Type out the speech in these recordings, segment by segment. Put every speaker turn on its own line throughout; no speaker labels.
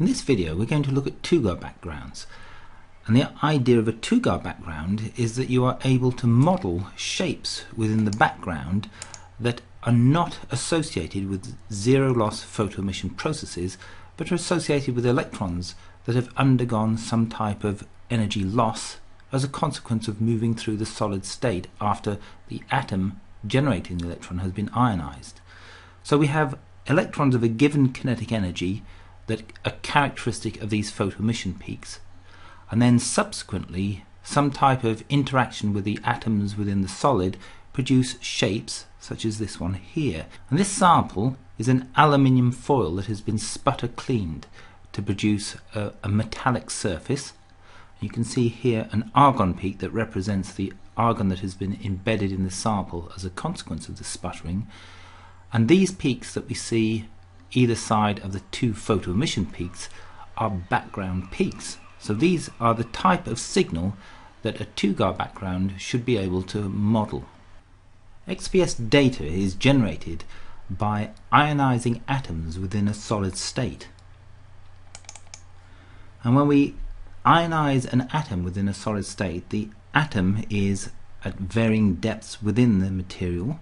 In this video we're going to look at Tougaard backgrounds and the idea of a Tougaard background is that you are able to model shapes within the background that are not associated with zero loss photoemission processes but are associated with electrons that have undergone some type of energy loss as a consequence of moving through the solid state after the atom generating the electron has been ionized. So we have electrons of a given kinetic energy that are characteristic of these photoemission peaks, and then subsequently some type of interaction with the atoms within the solid produce shapes such as this one here. And this sample is an aluminium foil that has been sputter cleaned to produce a, a metallic surface. You can see here an argon peak that represents the argon that has been embedded in the sample as a consequence of the sputtering. And these peaks that we see either side of the two photoemission peaks are background peaks. So these are the type of signal that a Tougaard background should be able to model. XPS data is generated by ionizing atoms within a solid state. And when we ionize an atom within a solid state, the atom is at varying depths within the material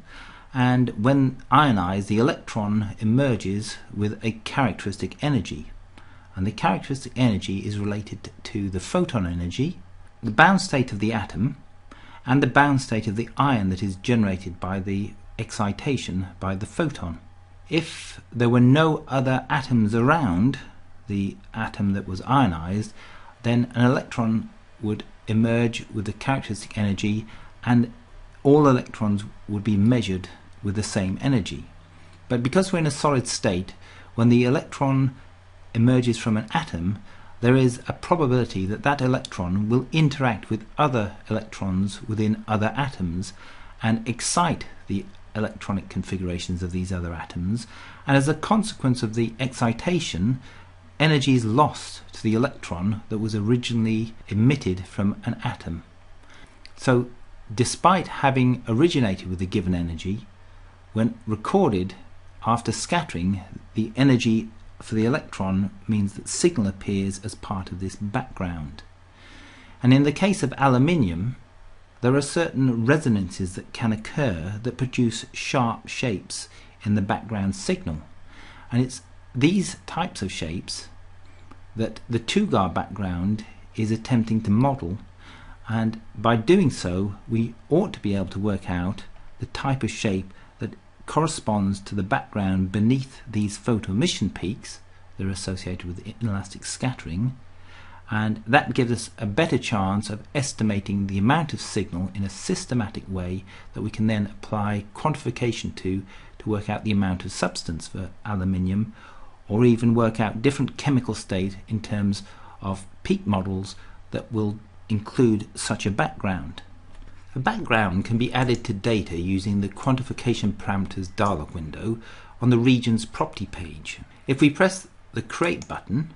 and when ionized the electron emerges with a characteristic energy and the characteristic energy is related to the photon energy, the bound state of the atom and the bound state of the ion that is generated by the excitation by the photon. If there were no other atoms around the atom that was ionized, then an electron would emerge with the characteristic energy and all electrons would be measured with the same energy. But because we're in a solid state, when the electron emerges from an atom, there is a probability that that electron will interact with other electrons within other atoms and excite the electronic configurations of these other atoms and as a consequence of the excitation energy is lost to the electron that was originally emitted from an atom. So despite having originated with a given energy when recorded after scattering, the energy for the electron means that signal appears as part of this background. And in the case of aluminium, there are certain resonances that can occur that produce sharp shapes in the background signal. And it's these types of shapes that the Tougaard background is attempting to model and by doing so we ought to be able to work out the type of shape corresponds to the background beneath these photoemission peaks that are associated with inelastic scattering and that gives us a better chance of estimating the amount of signal in a systematic way that we can then apply quantification to to work out the amount of substance for aluminium or even work out different chemical state in terms of peak models that will include such a background. A background can be added to data using the quantification parameters dialog window on the region's property page. If we press the create button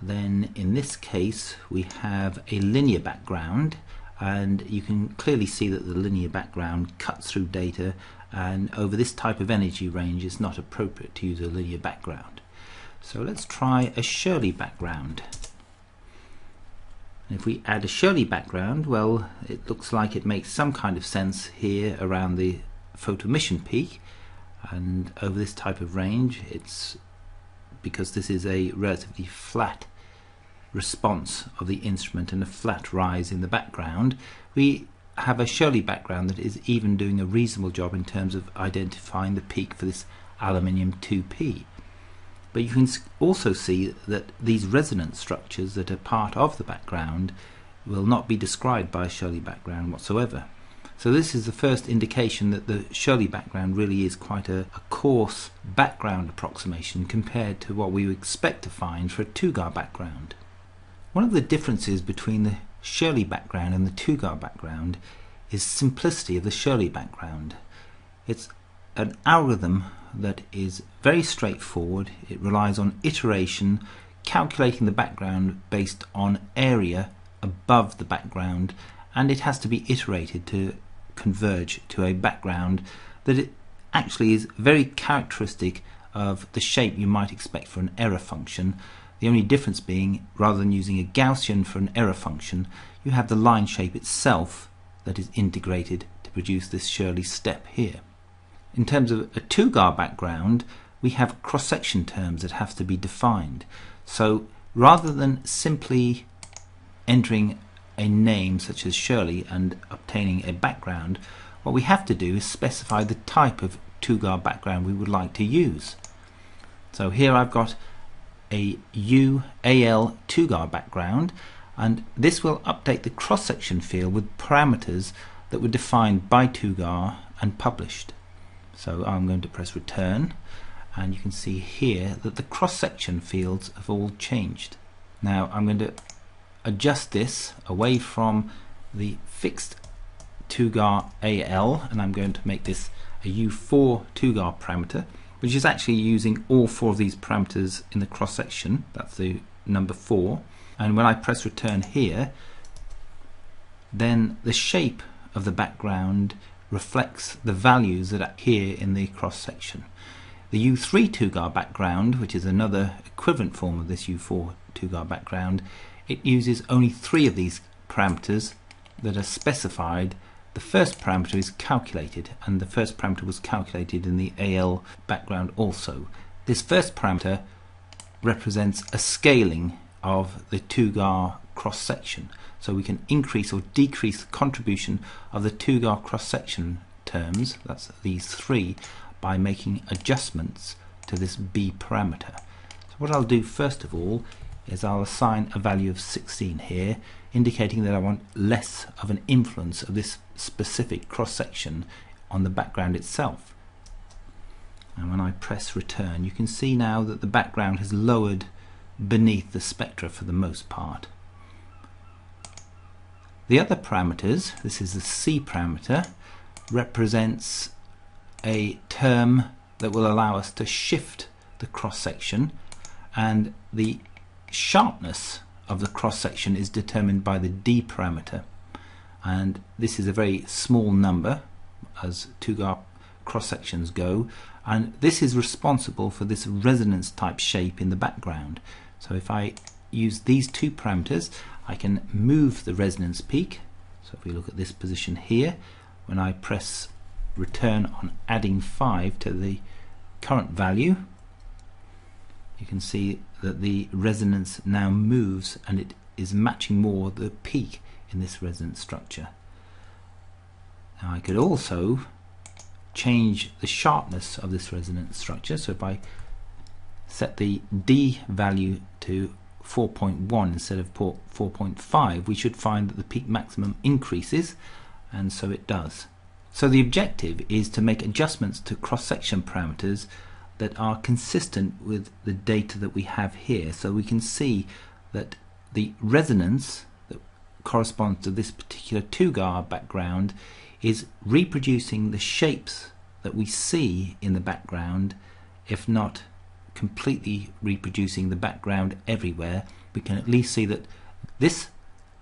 then in this case we have a linear background and you can clearly see that the linear background cuts through data and over this type of energy range it's not appropriate to use a linear background. So let's try a Shirley background. And if we add a Shirley background, well, it looks like it makes some kind of sense here around the photoemission peak. And over this type of range, it's because this is a relatively flat response of the instrument and a flat rise in the background, we have a Shirley background that is even doing a reasonable job in terms of identifying the peak for this aluminium 2p. But you can also see that these resonance structures that are part of the background will not be described by a Shirley background whatsoever. So this is the first indication that the Shirley background really is quite a, a coarse background approximation compared to what we would expect to find for a Tougaard background. One of the differences between the Shirley background and the Tougaard background is simplicity of the Shirley background. It's an algorithm that is very straightforward. It relies on iteration, calculating the background based on area above the background, and it has to be iterated to converge to a background that it actually is very characteristic of the shape you might expect for an error function The only difference being, rather than using a Gaussian for an error function, you have the line shape itself that is integrated to produce this Shirley step here. In terms of a Tougaard background, we have cross-section terms that have to be defined. So rather than simply entering a name such as Shirley and obtaining a background, what we have to do is specify the type of Tougaard background we would like to use. So here I've got a UAL Tougaard background and this will update the cross-section field with parameters that were defined by Tougaard and published. So I'm going to press return and you can see here that the cross-section fields have all changed. Now I'm going to adjust this away from the fixed Tougaard AL and I'm going to make this a U4 Tougaard parameter which is actually using all four of these parameters in the cross section that's the number 4 and when I press return here then the shape of the background reflects the values that appear in the cross section. The U3 Tougaard background, which is another equivalent form of this U4 Tougaard background, it uses only three of these parameters that are specified. The first parameter is calculated, and the first parameter was calculated in the AL background also. This first parameter represents a scaling of the Tougaard cross-section, so we can increase or decrease the contribution of the Tougaard cross-section terms, that's these three, by making adjustments to this b parameter. So what I'll do first of all is I'll assign a value of 16 here, indicating that I want less of an influence of this specific cross-section on the background itself. And when I press return, you can see now that the background has lowered beneath the spectra for the most part. The other parameters, this is the C parameter, represents a term that will allow us to shift the cross-section and the sharpness of the cross-section is determined by the D parameter. And this is a very small number as Tougaard cross-sections go and this is responsible for this resonance type shape in the background. So if I use these two parameters I can move the resonance peak so if we look at this position here when I press return on adding 5 to the current value you can see that the resonance now moves and it is matching more the peak in this resonance structure. Now I could also change the sharpness of this resonance structure so if I set the D value to 4.1 instead of 4.5 we should find that the peak maximum increases and so it does. So the objective is to make adjustments to cross-section parameters that are consistent with the data that we have here. So we can see that the resonance that corresponds to this particular Tougaard background is reproducing the shapes that we see in the background, if not completely reproducing the background everywhere. We can at least see that this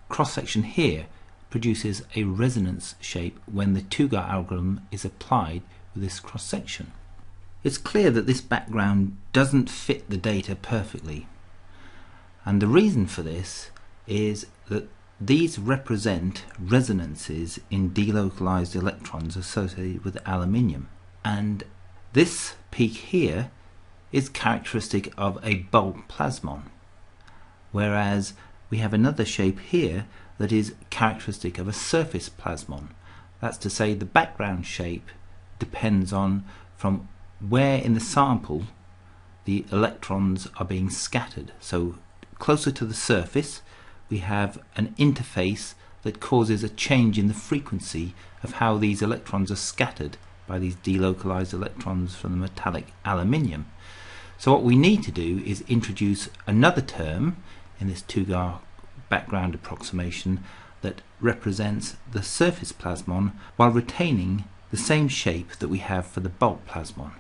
cross section here produces a resonance shape when the Tougaard algorithm is applied with this cross section. It's clear that this background doesn't fit the data perfectly. And the reason for this is that these represent resonances in delocalized electrons associated with aluminium. And this peak here is characteristic of a bulk plasmon. Whereas we have another shape here that is characteristic of a surface plasmon. That's to say the background shape depends on from where in the sample the electrons are being scattered. So closer to the surface we have an interface that causes a change in the frequency of how these electrons are scattered by these delocalized electrons from the metallic aluminium. So what we need to do is introduce another term in this Tougaard background approximation that represents the surface plasmon while retaining the same shape that we have for the bulk plasmon.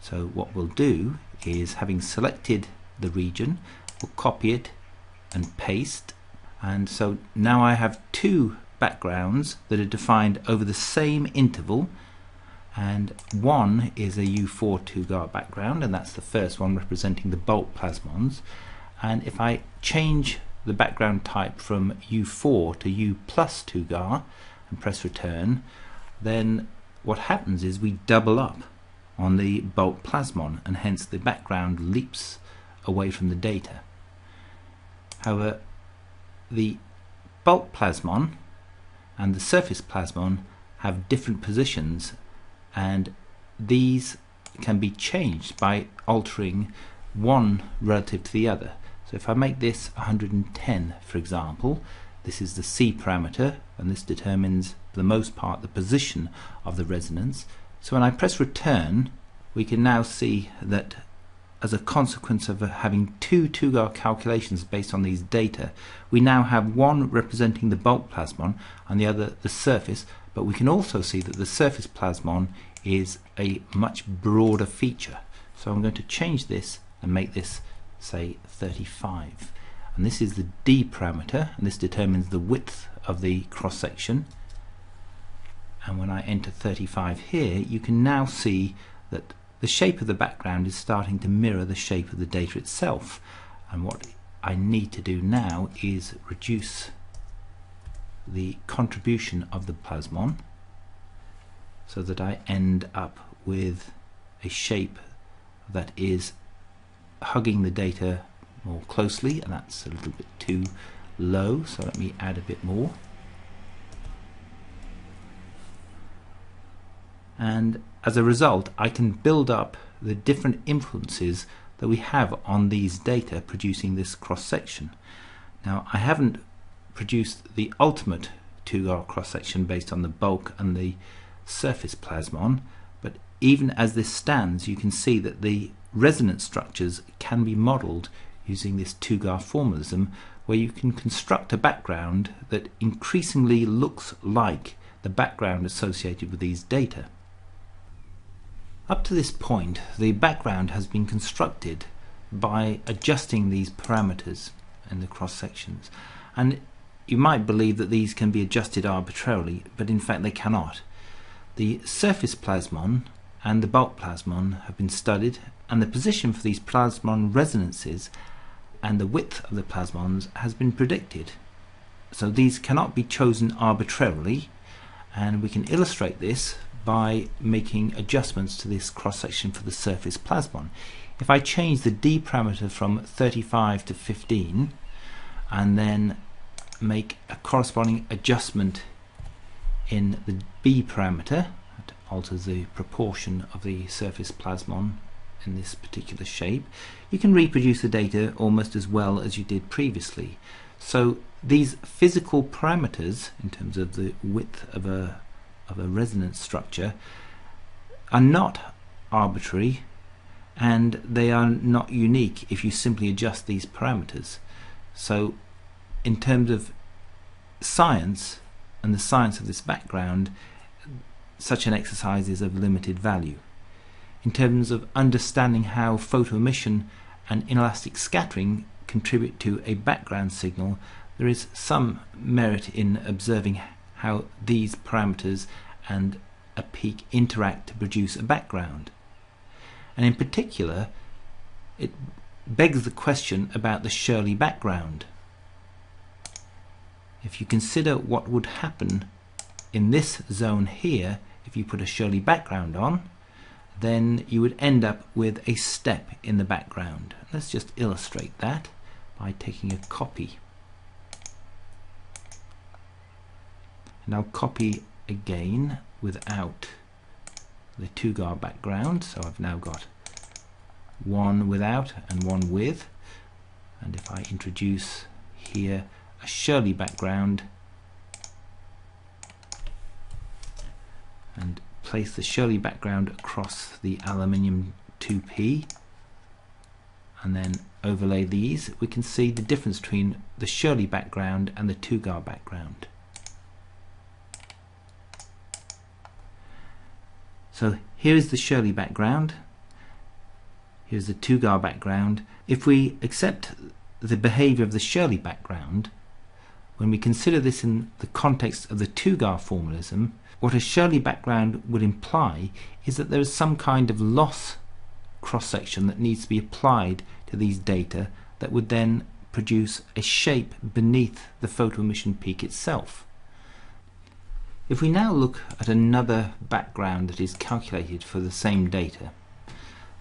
So what we'll do is having selected the region, we'll copy it and paste. And so now I have two backgrounds that are defined over the same interval and one is a U4 Tougaard background and that's the first one representing the bulk plasmons and if I change the background type from U4 to U plus Tougaard and press return then what happens is we double up on the bulk plasmon and hence the background leaps away from the data. However, the bulk plasmon and the surface plasmon have different positions and these can be changed by altering one relative to the other. So if I make this 110 for example, this is the C parameter and this determines for the most part the position of the resonance. So when I press return we can now see that as a consequence of having two Tougaard calculations based on these data, we now have one representing the bulk plasmon and the other the surface, but we can also see that the surface plasmon is a much broader feature. So I'm going to change this and make this say 35 and this is the D parameter and this determines the width of the cross section and when I enter 35 here you can now see that the shape of the background is starting to mirror the shape of the data itself. And what I need to do now is reduce the contribution of the plasmon so that I end up with a shape that is hugging the data more closely and that's a little bit too low so let me add a bit more. And as a result I can build up the different influences that we have on these data producing this cross section now I haven't produced the ultimate Tougaard cross section based on the bulk and the surface plasmon but even as this stands you can see that the resonance structures can be modeled using this Tougaard formalism where you can construct a background that increasingly looks like the background associated with these data. Up to this point the background has been constructed by adjusting these parameters in the cross sections and you might believe that these can be adjusted arbitrarily but in fact they cannot. The surface plasmon and the bulk plasmon have been studied and the position for these plasmon resonances and the width of the plasmons has been predicted. So these cannot be chosen arbitrarily and we can illustrate this by making adjustments to this cross section for the surface plasmon. If I change the D parameter from 35 to 15 and then make a corresponding adjustment in the B parameter that alters the proportion of the surface plasmon in this particular shape you can reproduce the data almost as well as you did previously so these physical parameters in terms of the width of a of a resonance structure are not arbitrary and they are not unique if you simply adjust these parameters. So in terms of science and the science of this background, such an exercise is of limited value. In terms of understanding how photoemission and inelastic scattering contribute to a background signal, there is some merit in observing how these parameters and a peak interact to produce a background. And in particular, it begs the question about the Shirley background. If you consider what would happen in this zone here if you put a Shirley background on, then you would end up with a step in the background. Let's just illustrate that by taking a copy. and I'll copy again without the Tougaard background so I've now got one without and one with and if I introduce here a Shirley background and place the Shirley background across the aluminium 2P and then overlay these we can see the difference between the Shirley background and the Tougaard background So here is the Shirley background. Here's the Tougaard background. If we accept the behavior of the Shirley background, when we consider this in the context of the Tougaard formalism, what a Shirley background would imply is that there is some kind of loss cross-section that needs to be applied to these data that would then produce a shape beneath the photoemission peak itself. If we now look at another background that is calculated for the same data,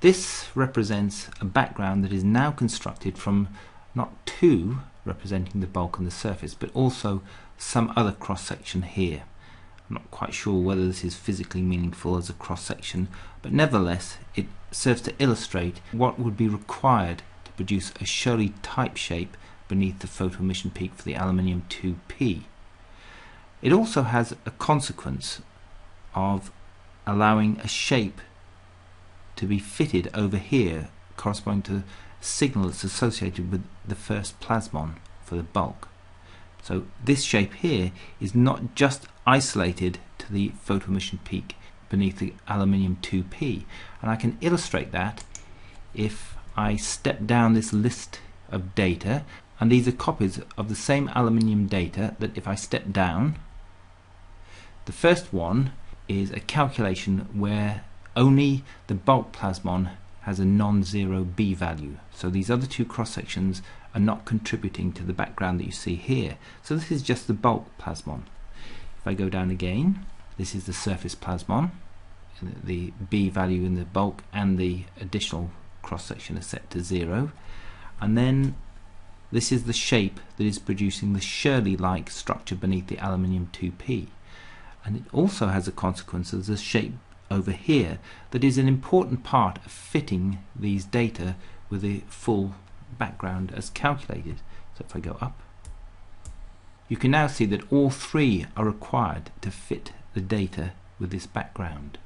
this represents a background that is now constructed from not two representing the bulk and the surface, but also some other cross section here. I'm not quite sure whether this is physically meaningful as a cross section, but nevertheless it serves to illustrate what would be required to produce a Shirley type shape beneath the photoemission peak for the aluminium 2P. It also has a consequence of allowing a shape to be fitted over here corresponding to signal that's associated with the first plasmon for the bulk. So this shape here is not just isolated to the photoemission peak beneath the aluminium 2p and I can illustrate that if I step down this list of data and these are copies of the same aluminium data that if I step down the first one is a calculation where only the bulk plasmon has a non-zero B value. So these other two cross sections are not contributing to the background that you see here. So this is just the bulk plasmon. If I go down again, this is the surface plasmon. The B value in the bulk and the additional cross section is set to zero. And then this is the shape that is producing the Shirley-like structure beneath the aluminium 2P. And it also has a consequence as a shape over here that is an important part of fitting these data with the full background as calculated. So if I go up, you can now see that all three are required to fit the data with this background.